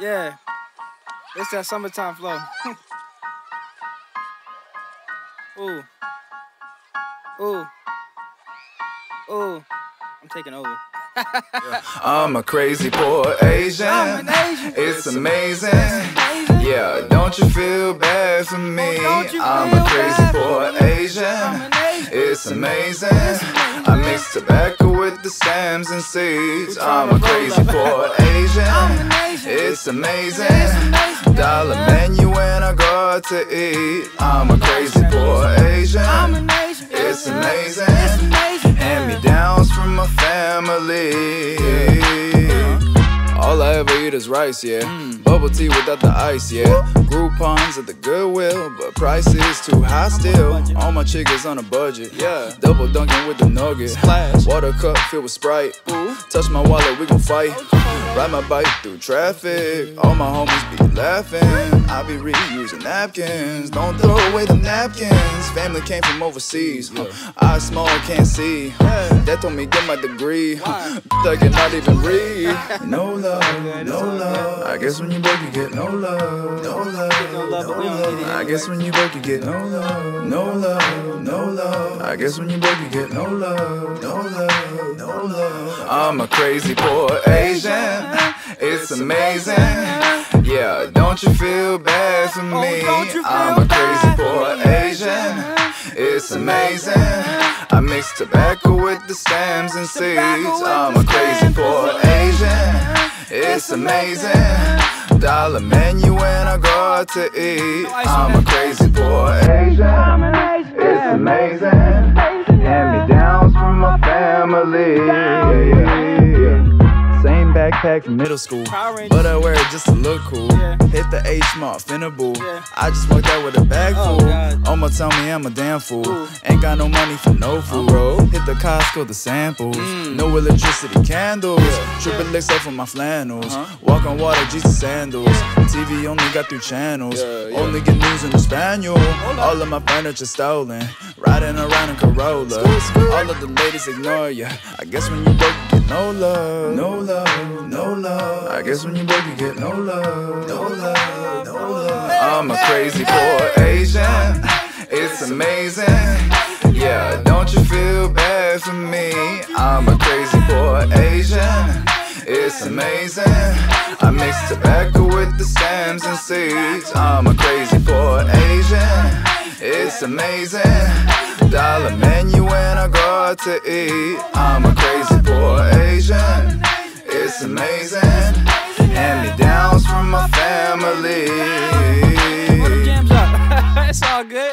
Yeah. It's that summertime flow. Ooh. Ooh. Ooh. I'm taking over. I'm a crazy poor Asian. Asian. It's amazing. Yeah, don't you feel bad for me? Oh, I'm a crazy poor Asian. It's amazing. I mix tobacco with the stems and seeds. I'm a crazy poor. It's amazing. Dollar menu when I go out to eat. I'm a crazy poor Asian. It's amazing. Hand me downs from my family. I ever eat is rice, yeah. Bubble tea without the ice, yeah. Groupons at the Goodwill, but prices too high still. All my chickens on a budget, yeah. Double dunking with the nugget. Water cup filled with Sprite. Ooh. Touch my wallet, we gon' fight. Ride my bike through traffic. All my homies be laughing. I be reusing napkins. Don't throw away the napkins. Family came from overseas. Eyes small, can't see. That told me get my degree. I cannot even read. No love, no love. I guess when you broke, you get no love. No love, no love. I guess when you broke, you get no love. No love, no love. I guess when you broke, you get no love. No love, no love. I'm a crazy poor Asian. It's amazing. Yeah, don't you feel bad for oh, me? I'm a crazy poor Asian. It's amazing. Tobacco with the stems and seeds. I'm a crazy poor Asian. It's amazing. Dollar menu when I go out to eat. I'm a crazy poor Asian. Backpack from middle school, but I wear it just to look cool. Yeah. Hit the H mark, finna boo. Yeah. I just walked out with a bag Oh, full. God. Oma tell me I'm a damn fool. Ooh. Ain't got no money for no food. Hit the Costco, the samples. Mm. No electricity, candles. Triple X up on my flannels. Uh-huh. Walk on water, Jesus sandals. TV only got three channels. Yeah, yeah. Only get news in the Spaniel. All of my furniture stolen. Riding around in Corolla. All of the ladies ignore ya. I guess when you broke, no love. No love, no love. I guess when you broke, you get no love. No love, no love. I'm a crazy poor Asian. It's amazing. Yeah, don't you feel bad for me? I'm a crazy poor Asian. It's amazing. I mix tobacco with the stems and seeds. I'm a crazy poor Asian. It's amazing. Dollar menu when I go out to eat. I'm a crazy poor Asian. It's amazing. Hand me downs from my family. It's all good.